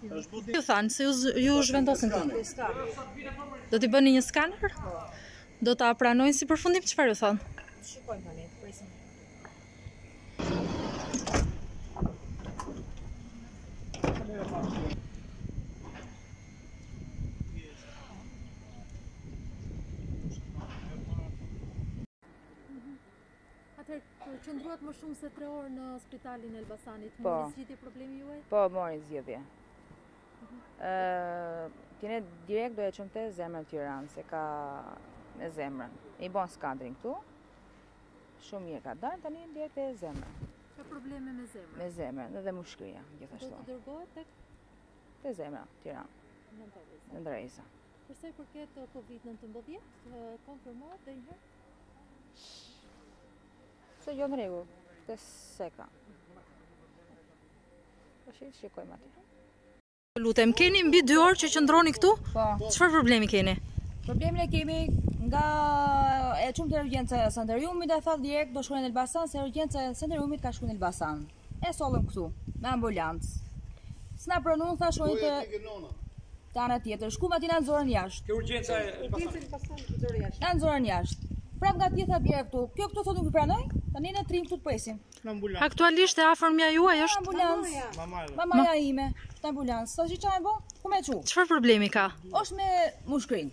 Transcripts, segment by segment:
Ju thanë se ju zhvendosin të të skanë. Do t'i bënin një skaner? Do ta pranojnë si përfundim çfarë ju thanë? Shikojnë të një, të presim. Atëherë, qëndruat më shumë se tre orë në spitalin e Elbasanit, po. mori zgjidhje problemi juaj? Po, mori zgjidhje. Tani direkt do e çojmë te zemra Tiranë, se ka me zemrën. I bën skanerin këtu, shumë mirë ka dalë, tani direkt te zemra. Ka probleme me zemrën? Me zemrën, dhe mushkëria, gjithashtu. Do të dërgohet të këtë? Te zemra, Tiranë. Në ndërrejza. Në ndërrejza. Për sa i përket COVID-19, konfirmohet dhe një herë? Se jo, në rregull, të s'e ka. Po shi, shikojmë aty. Lutem, keni mbi dy orë që qëndroni këtu? Po. Çfarë problemi keni? Problemin e kemi nga e çumë te urgjenca e Sanatoriumit, dhe thanë direkt do shkojnë në Elbasan, se urgjenca e Sanatoriumit ka shkojnë në Elbasan. E sollëm këtu, me ambulancë. S'na pranun, tha shkoni te... Te ana tjetër, shkum aty na nxorën jashtë. Ke urgjenca e... E tjetër në Elbasan, na nxorën jashtë. Na nxorën jashtë. Prap nga aty tha bjere këtu. Kjo këtu thotë nuk e pranoj, tani ne të rrimë këtu të presim. Në ambulancë. Aktualisht e afërmja juaj është... Në ambulancë. Mamaja. Mamaja ime. Në ambulancë. S'di ça me bo? Ku me e çu? Çfarë problemi ka? është me mushkrinë.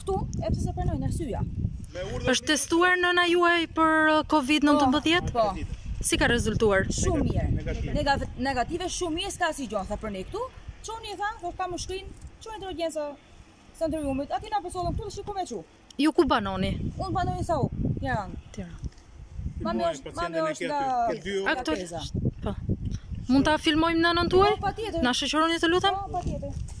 Këtu, e pse s'e pranojnë arsyeja. Është testuar nëna juaj për uh, COVID-19? Po, po. Si ka rezultuar? Shumë mirë. Negative shumë mirë, s'ka asigjo, tha për ne këtu. Çojeni, tha, dhe ka mushkrinë, çojeni te urgjenca e Sanatoriumit. Aty na përcollën këtu dhe s'di ku me e çu. Ju ku banoni? Unë banoj në Sauk, Tiranë. Tiranë. Mami është, mami është nga... Aktor, po. Mund ta filmojmë nënën tuaj? Po, patjetër. Na shoqëroni të lutem? Po, patjetër.